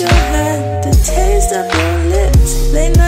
your hand, the taste of your lips, they know.